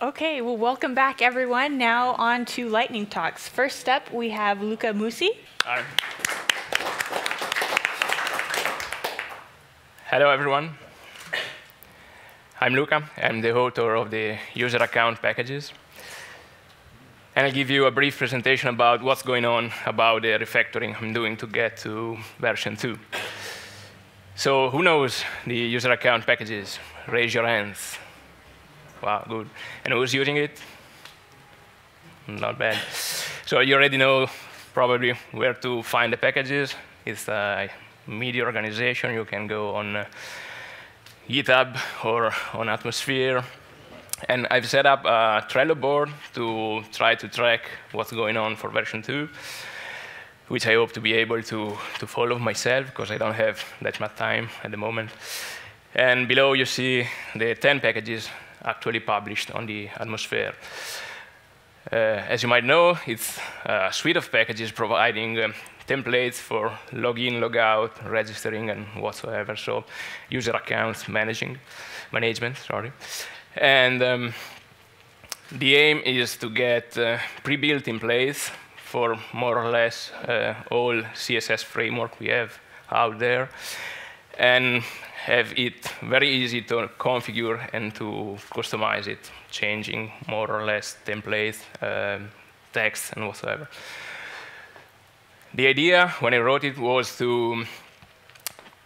Okay, well, welcome back, everyone. Now on to lightning talks. First up, we have Luca Mussi. Hi. Hello, everyone. I'm Luca. I'm the author of the user account packages. And I'll give you a brief presentation about what's going on about the refactoring I'm doing to get to version 2. So who knows the user account packages? Raise your hands. Wow, good. And who's using it? Not bad. So you already know probably where to find the packages. It's a media organization. You can go on uh, GitHub or on Atmosphere. And I've set up a Trello board to try to track what's going on for version 2, which I hope to be able to, to follow myself, because I don't have that much time at the moment. And below you see the 10 packages actually published on the atmosphere. Uh, as you might know, it's a suite of packages providing um, templates for login, logout, registering, and whatsoever. So user accounts managing, management, sorry. And um, the aim is to get uh, pre-built templates for more or less uh, all CSS framework we have out there. And have it very easy to configure and to customize it, changing more or less templates, um, text, and whatsoever. The idea when I wrote it was to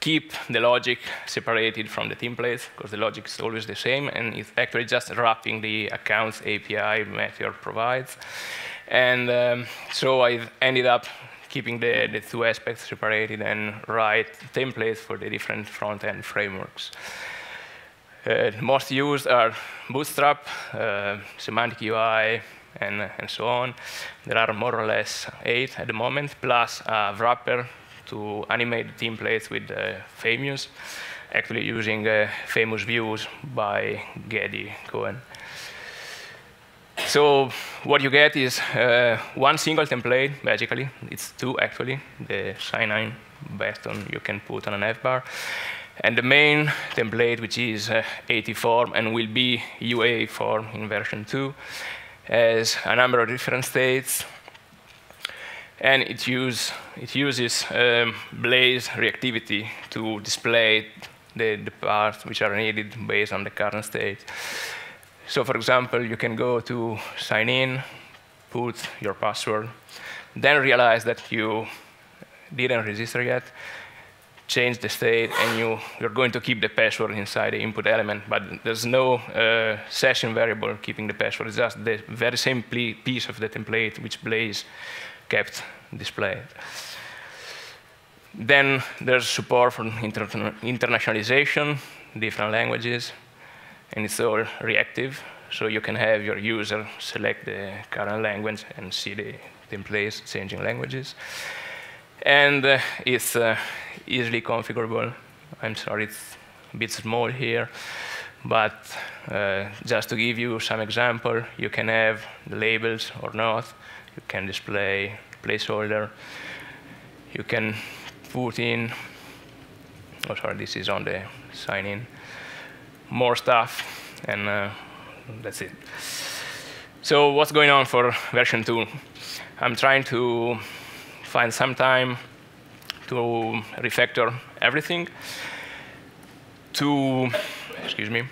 keep the logic separated from the templates, because the logic is always the same, and it's actually just wrapping the accounts API method provides. And um, so I ended up keeping the, the two aspects separated and write templates for the different front-end frameworks. Uh, most used are Bootstrap, uh, Semantic UI, and, and so on. There are more or less eight at the moment, plus a wrapper to animate the templates with uh, Famous, actually using uh, famous views by Gadi Cohen. So what you get is uh, one single template, basically. It's two, actually. The sign-in button you can put on an F-bar. And the main template, which is uh, AT form and will be UA form in version 2, has a number of different states. And it, use, it uses um, Blaze reactivity to display the, the parts which are needed based on the current state. So for example, you can go to sign in, put your password, then realize that you didn't register yet, change the state, and you, you're going to keep the password inside the input element, but there's no uh, session variable keeping the password. It's just the very same piece of the template which Blaze kept displayed. Then there's support for inter internationalization, different languages and it's all reactive. So you can have your user select the current language and see the templates changing languages. And uh, it's uh, easily configurable. I'm sorry, it's a bit small here. But uh, just to give you some example, you can have the labels or not. You can display placeholder. You can put in, oh sorry, this is on the sign in more stuff, and uh, that's it. So what's going on for version 2? I'm trying to find some time to refactor everything to, excuse me,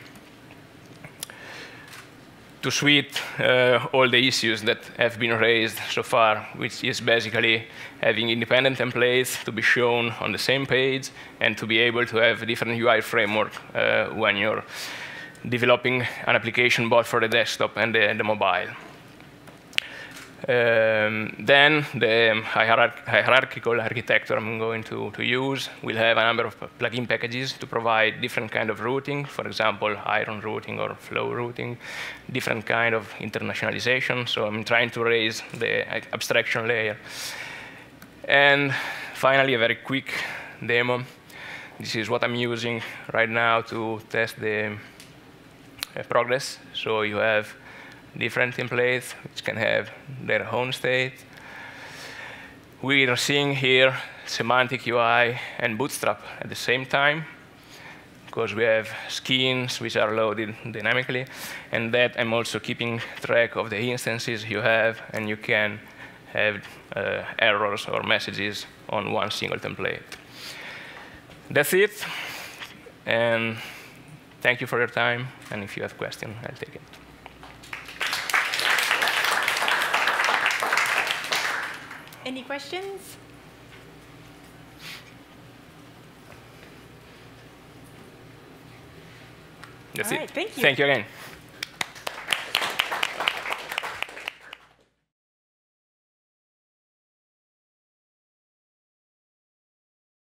to sweep uh, all the issues that have been raised so far, which is basically having independent templates to be shown on the same page and to be able to have a different UI framework uh, when you're developing an application both for the desktop and the, the mobile. Um, then the hierarchical architecture I'm going to, to use will have a number of plugin packages to provide different kind of routing, for example, iron routing or flow routing, different kind of internationalization. So I'm trying to raise the abstraction layer. And finally, a very quick demo. This is what I'm using right now to test the uh, progress. So you have different templates which can have their own state. We are seeing here semantic UI and Bootstrap at the same time. because we have skins which are loaded dynamically, and that I'm also keeping track of the instances you have, and you can have uh, errors or messages on one single template. That's it, and thank you for your time, and if you have questions, I'll take it. Any questions? That's All it. right, thank you. Thank you again.